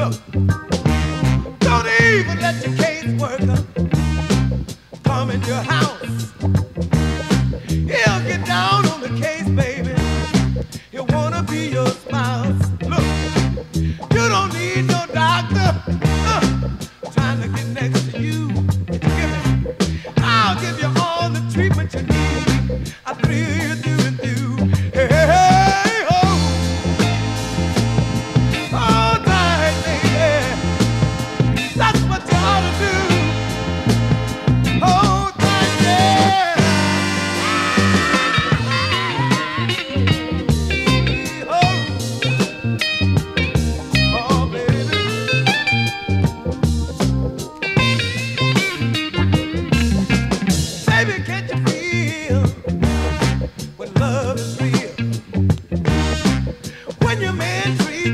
Don't even let your cage worker come in your house. He'll get down on the case, baby. He wanna be your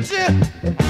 Yeah.